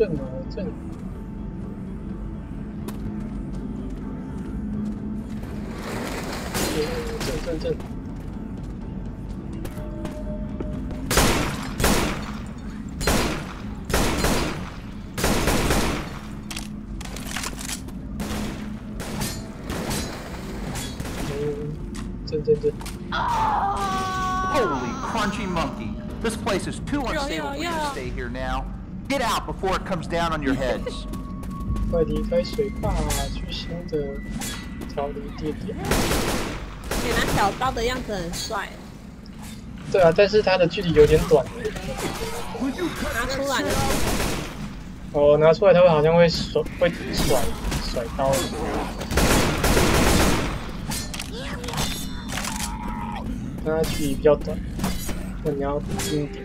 正啊正。正正正。正正正。 Holy crunchy monkey. This place is too Yeah, unstable yeah, for you yeah. to stay here now. Get out before it comes down on your heads. 快离开水坝，去新的逃离地点。你拿小刀的样子很帅，对啊，但是它的距离有点短。拿出来的哦，拿出来它会好像会甩，会甩甩刀。它距离比较短，那你要近一点。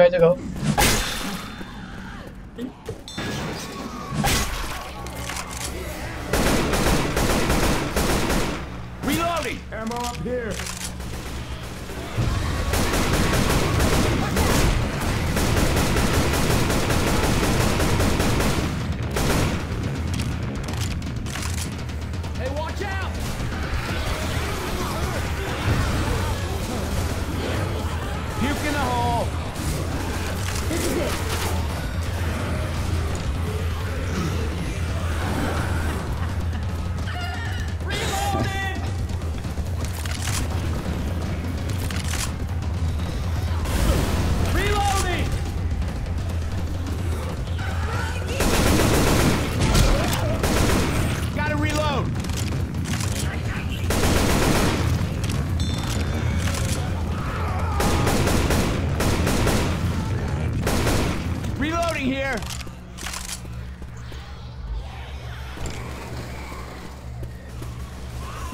try to go. Reloading! Ammo up here!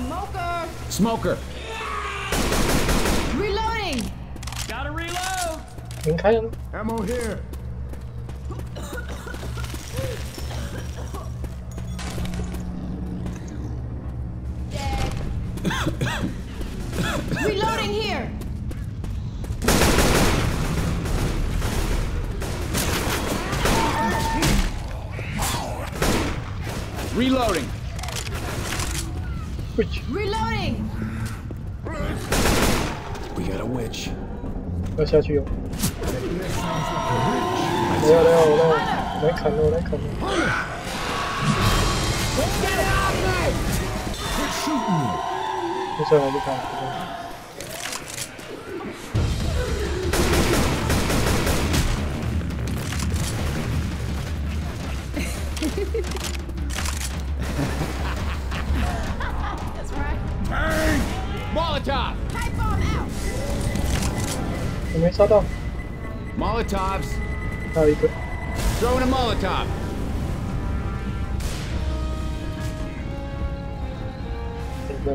Smoker! Smoker! Reloading! Gotta reload! Okay. Ammo here. Reloading here! Reloading! 会去， Reloading! We got a witch. 要下去哦。来呀来呀来呀，来砍了来砍了。 Quit shooting me! 不上来就砍，不上来。 That's right. Burn! Molotov! Pipe bomb out! 我没杀到， Molotovs! 还有一个。 Throwing a Molotov! 你在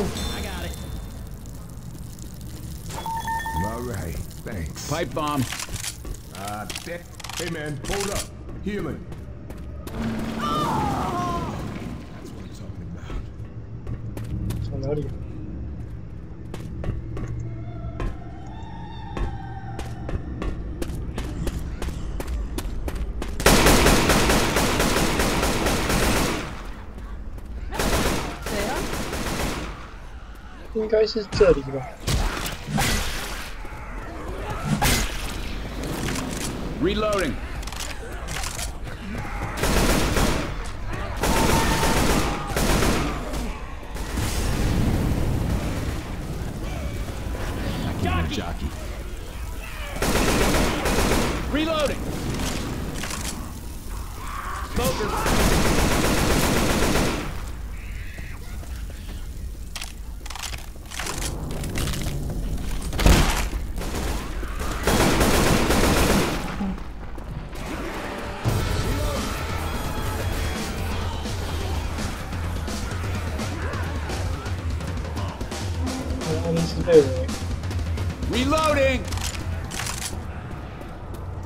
Go! On your feet! All right, thanks. Pipe bomb. Uh, that, hey man, hold up. Healing. That's what I'm talking about. 应该是这里吧？ Reloading. Jockey. Reloading.哦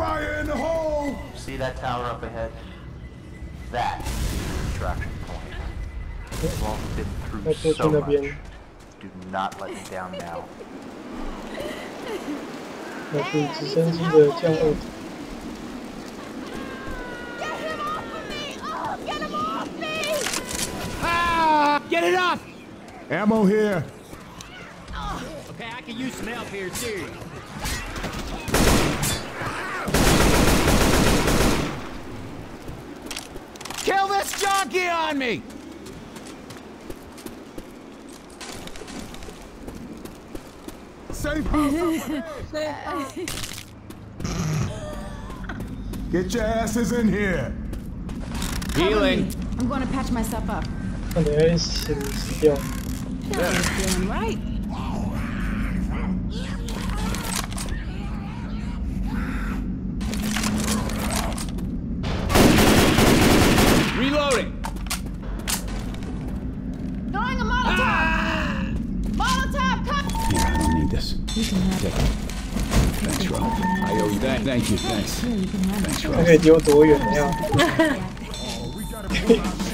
Fire in the hole! See that tower up ahead? That is the attraction point. We've all been through so much. Do not let me down now. Hey, I need some help on Get him off of me! Oh, get him off me! Ah! Get it off! Ammo here! Okay, I can use some help here too. on me! Safe house! Get your asses in here! Healing. I'm going to patch myself up. And there is his skill. Yeah. Feeling right. Thanks, Rob. I owe you that. Thank you. Thanks. Thanks, 它 Rob. 可以丢多远呀？